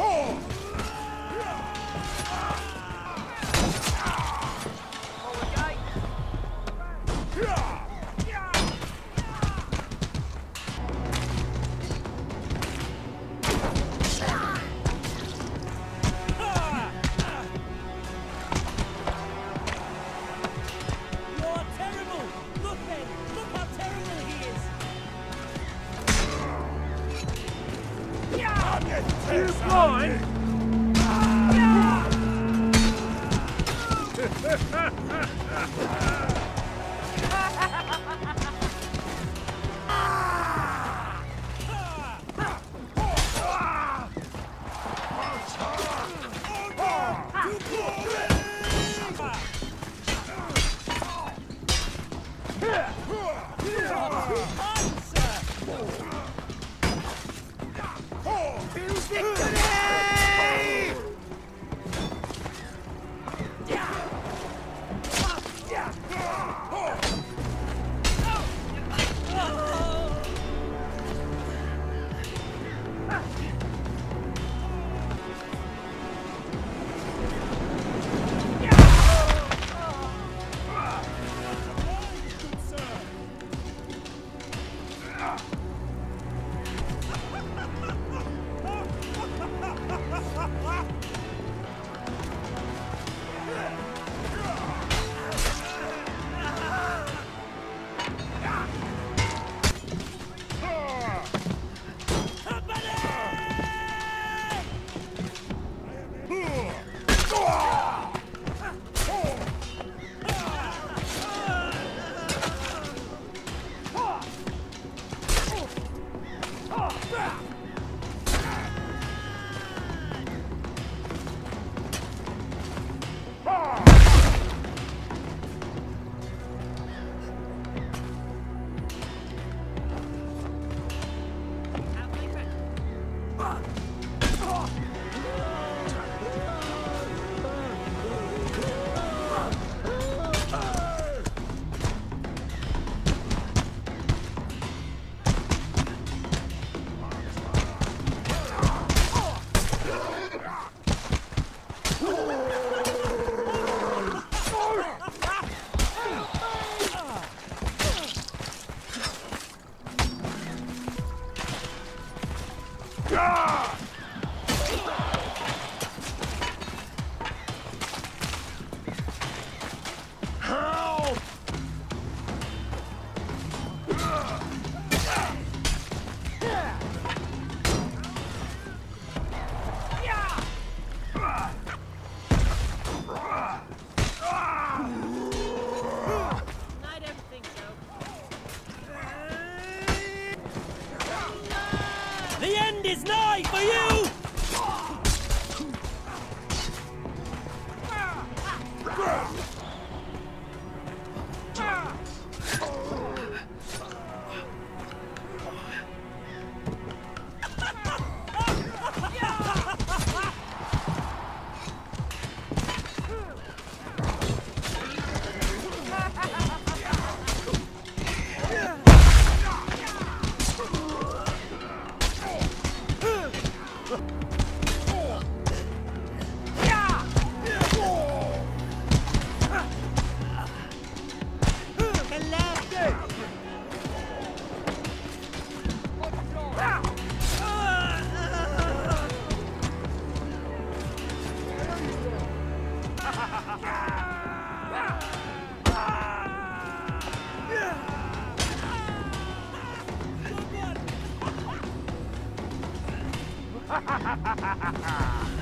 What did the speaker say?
Oh! You blind? to! Yeah! Yeah! I is nigh for you! Ha ha ha ha ha ha!